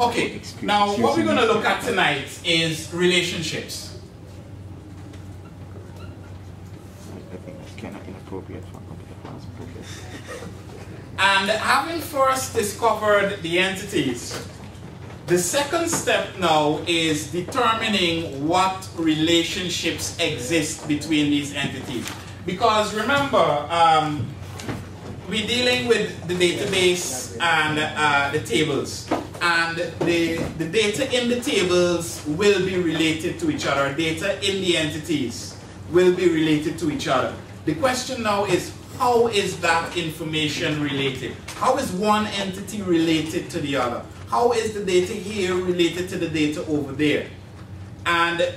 Okay, now what we're going to look at tonight is relationships. And having first discovered the entities, the second step now is determining what relationships exist between these entities. Because remember, um, we're dealing with the database and uh, the tables. And the, the data in the tables will be related to each other. Data in the entities will be related to each other. The question now is how is that information related? How is one entity related to the other? How is the data here related to the data over there? And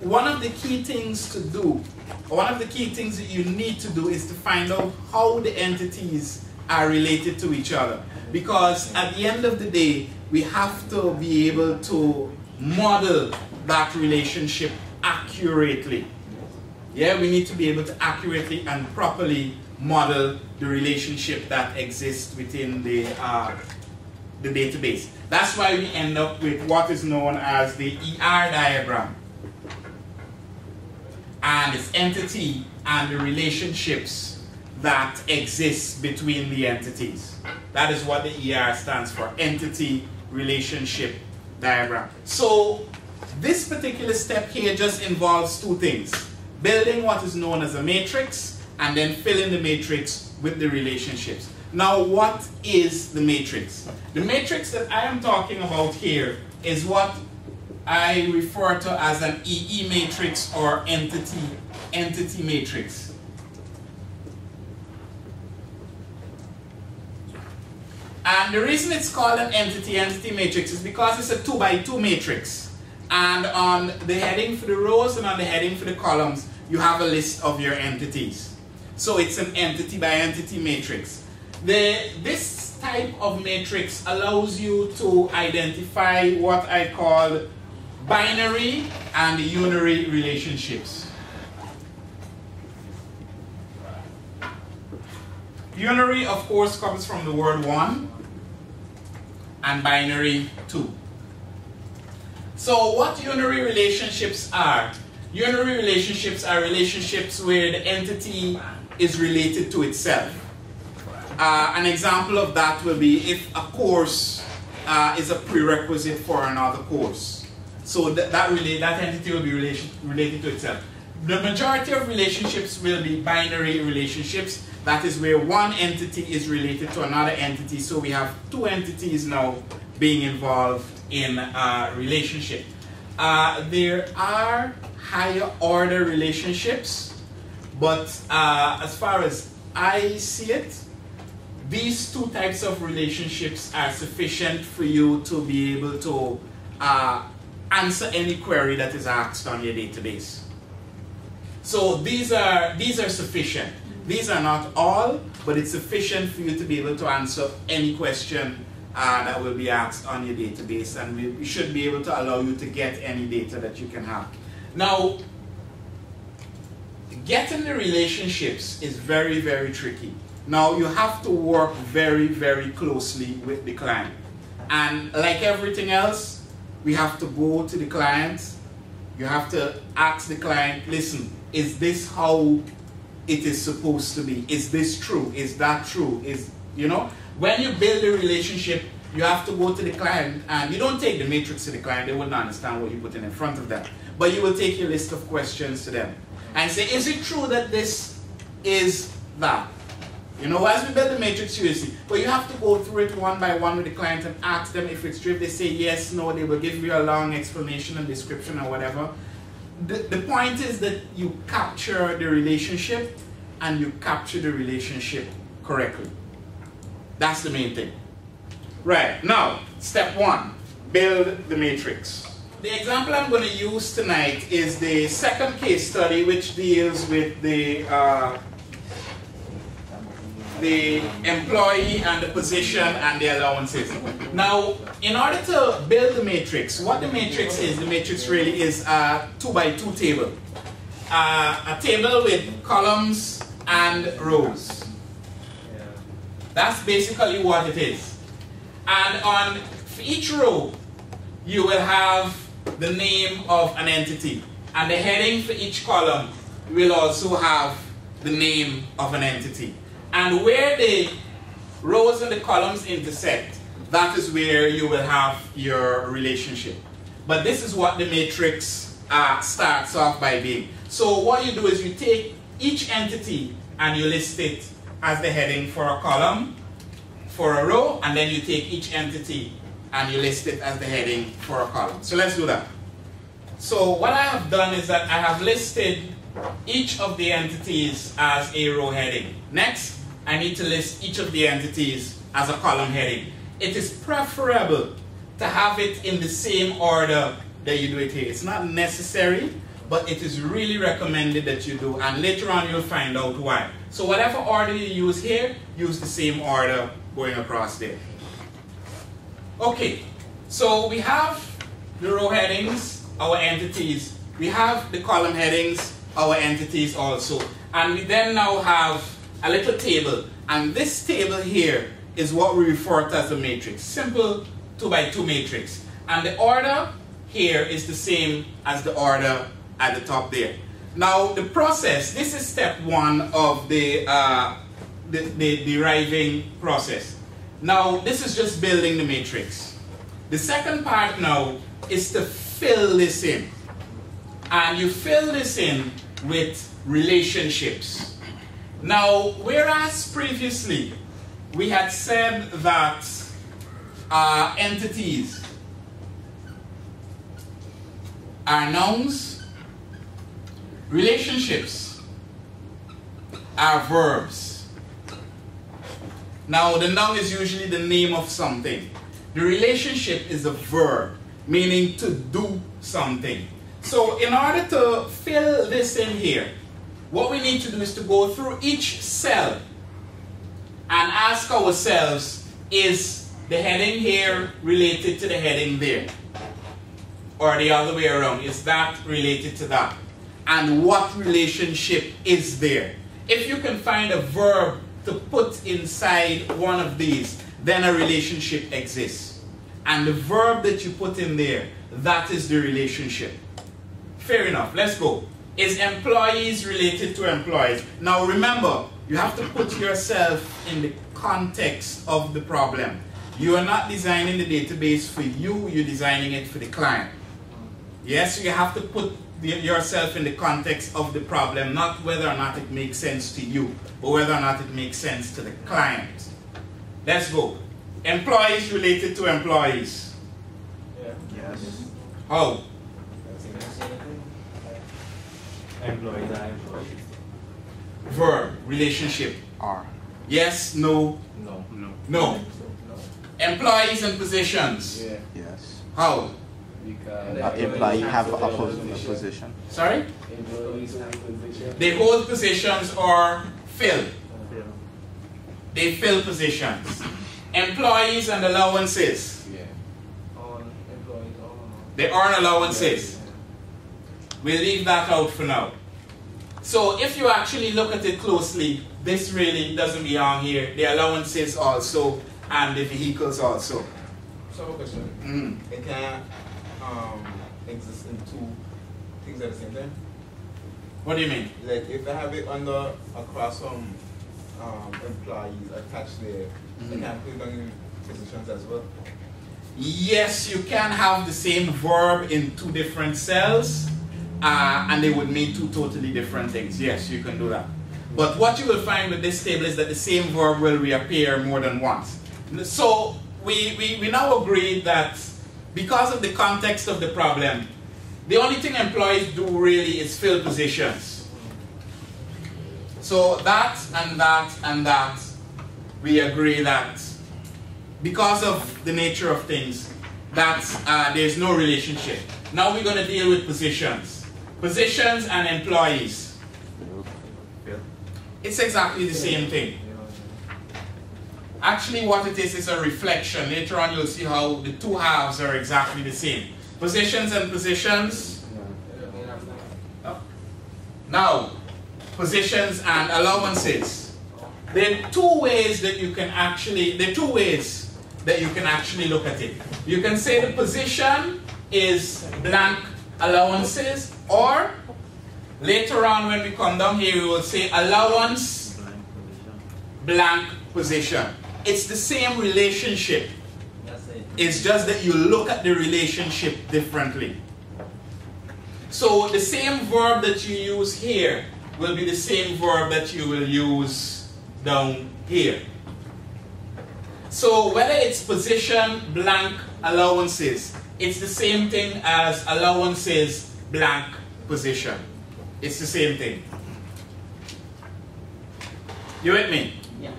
one of the key things to do, one of the key things that you need to do is to find out how the entities are related to each other. Because at the end of the day, we have to be able to model that relationship accurately. Yeah, we need to be able to accurately and properly model the relationship that exists within the, uh, the database. That's why we end up with what is known as the ER diagram. And its entity and the relationships that exist between the entities. That is what the ER stands for, entity relationship diagram. So this particular step here just involves two things. Building what is known as a matrix and then filling the matrix with the relationships. Now, what is the matrix? The matrix that I am talking about here is what I refer to as an EE matrix or entity, entity matrix. And the reason it's called an entity entity matrix is because it's a 2 by 2 matrix. And on the heading for the rows and on the heading for the columns, you have a list of your entities. So it's an entity by entity matrix. The, this type of matrix allows you to identify what I call binary and unary relationships. Unary, of course, comes from the word one, and binary, two. So what unary relationships are? Unary relationships are relationships where the entity is related to itself. Uh, an example of that will be if a course uh, is a prerequisite for another course. So that, that, that entity will be relation, related to itself. The majority of relationships will be binary relationships. That is where one entity is related to another entity. So we have two entities now being involved in a relationship. Uh, there are higher order relationships but uh, as far as I see it, these two types of relationships are sufficient for you to be able to uh, answer any query that is asked on your database. So these are, these are sufficient. These are not all, but it's sufficient for you to be able to answer any question uh, that will be asked on your database and we, we should be able to allow you to get any data that you can have. Now, getting the relationships is very, very tricky. Now, you have to work very, very closely with the client. And like everything else, we have to go to the client. You have to ask the client, listen, is this how it is supposed to be? Is this true? Is that true? Is, you know, when you build a relationship, you have to go to the client and you don't take the matrix to the client, they wouldn't understand what you put in in front of them. But you will take your list of questions to them and say, is it true that this is that? You know, as we build the matrix, you see, but you have to go through it one by one with the client and ask them if it's true. If they say yes, no, they will give you a long explanation and description or whatever. The, the point is that you capture the relationship and you capture the relationship correctly. That's the main thing. Right, now, step one, build the matrix. The example I'm going to use tonight is the second case study which deals with the uh, the employee and the position and the allowances. Now, in order to build the matrix, what the matrix is, the matrix really is a two by two table. Uh, a table with columns and rows. That's basically what it is. And on each row, you will have the name of an entity. And the heading for each column will also have the name of an entity. And where the rows and the columns intersect, that is where you will have your relationship. But this is what the matrix uh, starts off by being. So what you do is you take each entity and you list it as the heading for a column, for a row, and then you take each entity and you list it as the heading for a column. So let's do that. So what I have done is that I have listed each of the entities as a row heading. Next, I need to list each of the entities as a column heading. It is preferable to have it in the same order that you do it here. It's not necessary, but it is really recommended that you do, and later on you'll find out why. So whatever order you use here, use the same order going across there. Okay, so we have the row headings, our entities. We have the column headings, our entities also. And we then now have a little table. And this table here is what we refer to as a matrix. Simple 2 by 2 matrix. And the order here is the same as the order at the top there. Now the process, this is step one of the, uh, the, the deriving process. Now this is just building the matrix. The second part now is to fill this in. And you fill this in with relationships. Now, whereas previously we had said that uh, entities are nouns, relationships are verbs. Now, the noun is usually the name of something. The relationship is a verb, meaning to do something. So in order to fill this in here, what we need to do is to go through each cell and ask ourselves, is the heading here related to the heading there? Or the other way around, is that related to that? And what relationship is there? If you can find a verb to put inside one of these, then a relationship exists. And the verb that you put in there, that is the relationship. Fair enough, let's go. Is employees related to employees? Now remember, you have to put yourself in the context of the problem. You are not designing the database for you, you're designing it for the client. Yes, you have to put the, yourself in the context of the problem, not whether or not it makes sense to you, but whether or not it makes sense to the client. Let's go. Employees related to employees. Yeah. Yes. How? Employees are employees. Verb, relationship. Are. Yes, no, No. No. no. No. Employees and positions. Yeah. Yes. How? Because Uh, employee have a, pos- a position. Sorry? Employees have position. They hold positions or fill. They fill positions. Employees and allowances. Yeah. On employees. On. They earn allowances. We'll leave that out for now. So if you actually look at it closely, this really doesn't belong here. The allowances also and the vehicles also. So I have a question. Mm. It can um, exist in two things at the same time. What do you mean? Like if I have it under across from um, employees attached there, Mhm. I can put it on in positions as well. Yes, you can have the same verb in two different cells, uh, and they would mean two totally different things. Yes, you can do that. But what you will find with this table is that the same verb will reappear more than once. So we, we, we now agree that because of the context of the problem, the only thing employees do really is fill positions. So that and that and that, we agree that because of the nature of things, that uh, there's no relationship. Now we're going to deal with positions. Positions and employees. It's exactly the same thing. Actually, what it is is a reflection. Later on, you'll see how the two halves are exactly the same. Positions and positions. Now, positions and allowances. There are two ways that you can actually, there are two ways that you can actually look at it. You can say the position is blank allowances or later on when we come down here we will say allowance blank position. It's the same relationship. It. It's just that you look at the relationship differently. So the same verb that you use here will be the same verb that you will use down here. So whether it's position blank allowances, it's the same thing as allowances blank position. It's the same thing. You with me? Yeah.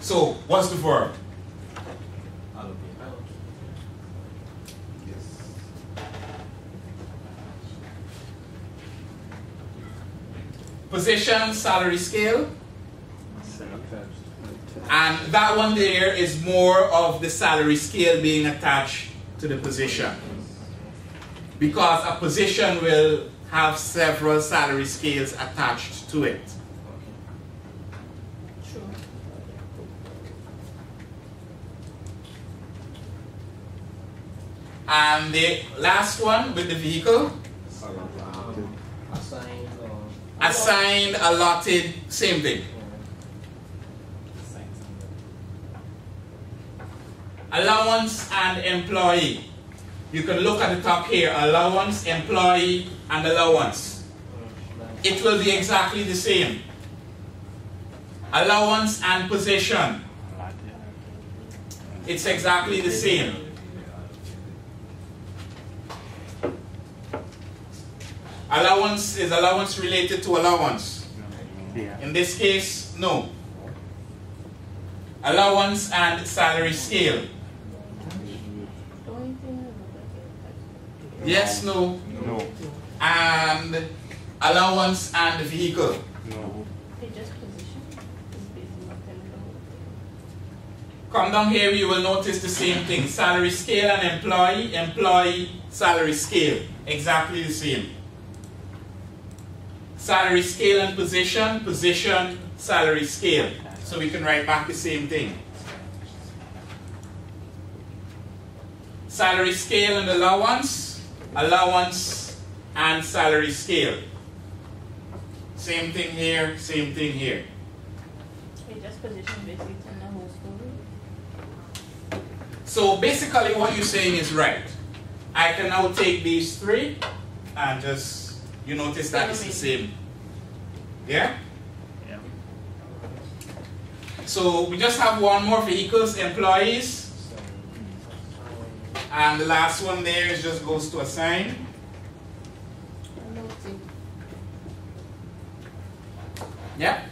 So what's the verb? Position, salary scale. And that one there is more of the salary scale being attached to the position. Because a position will have several salary scales attached to it. True. And the last one with the vehicle, Um, assigned or assigned, allotted, same thing. Allowance and employee. You can look at the top here, allowance, employee, and allowance. It will be exactly the same. Allowance and position. It's exactly the same. Allowance is allowance related to allowance. In this case, no. Allowance and salary scale. The only thing I look Yes, no. No. And allowance and vehicle. No. at it, just position is based on what kind of Come down here, you will notice the same thing. Salary scale and employee, employee, salary scale. Exactly the same. Salary scale and position, position, salary scale. So we can write back the same thing. Salary scale and allowance, allowance and salary scale. Same thing here, same thing here. It just position basically the whole story. So basically what you're saying is right. I can now take these three and just, you notice that it's the same. Yeah? Yeah. So we just have one more vehicles, employees, and the last one there is just goes to assign. Noting. Yeah?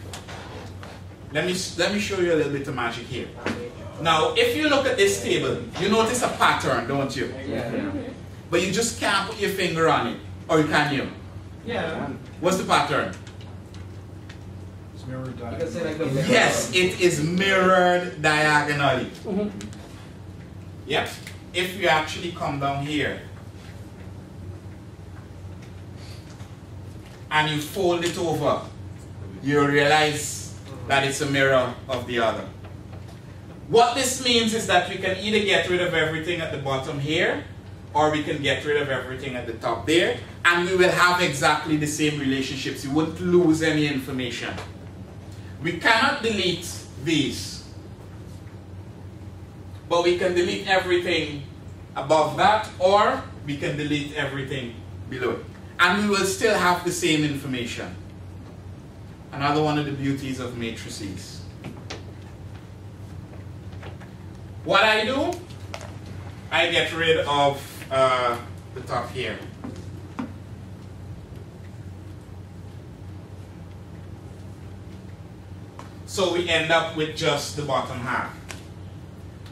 Let me, let me show you a little bit of magic here. Now, if you look at this table, you notice a pattern, don't you? Yeah. But you just can't put your finger on it. Or you can you? Yeah. What's the pattern? It's mirror You can say like the Yes, it is mirrored diagonally. Mm -hmm. Yep. If you actually come down here and you fold it over, you realize that it's a mirror of the other. What this means is that we can either get rid of everything at the bottom here or we can get rid of everything at the top there and we will have exactly the same relationships. You won't lose any information. We cannot delete these. But we can delete everything above that or we can delete everything below it. And we will still have the same information. Another one of the beauties of matrices. What I do, I get rid of uh, the top here. So we end up with just the bottom half.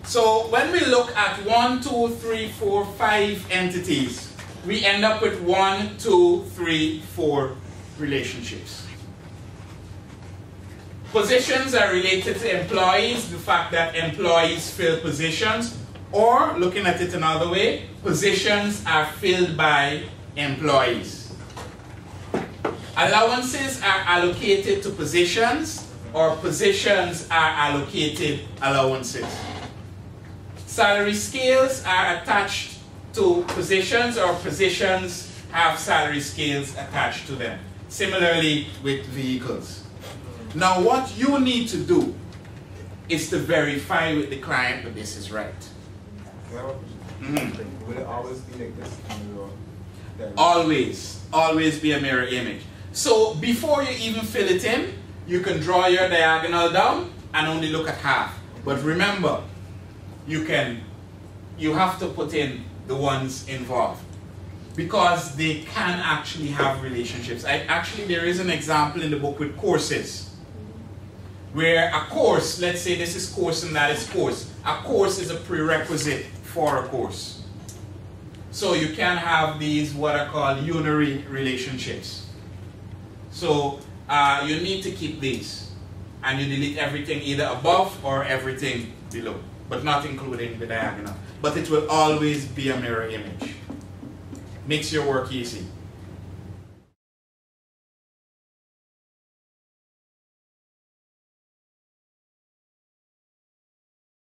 So when we look at one, two, three, four, five entities, we end up with one, two, three, four relationships. Positions are related to employees, the fact that employees fill positions, or looking at it another way, positions are filled by employees. Allowances are allocated to positions, or positions are allocated allowances. Salary scales are attached to positions or positions have salary scales attached to them. Similarly with vehicles. Now what you need to do is to verify with the client that this is right. Mhm. Will it always be like this? in the- then- Always, always be a mirror image. So before you even fill it in, you can draw your diagonal down and only look at half. But remember, you can, you have to put in the ones involved because they can actually have relationships. I, actually, there is an example in the book with courses where a course, let's say this is course and that is course, a course is a prerequisite for a course. So you can have these what are called unary relationships. So uh, you need to keep these and you delete everything either above or everything below, but not including the diagonal. But it will always be a mirror image. Makes your work easy.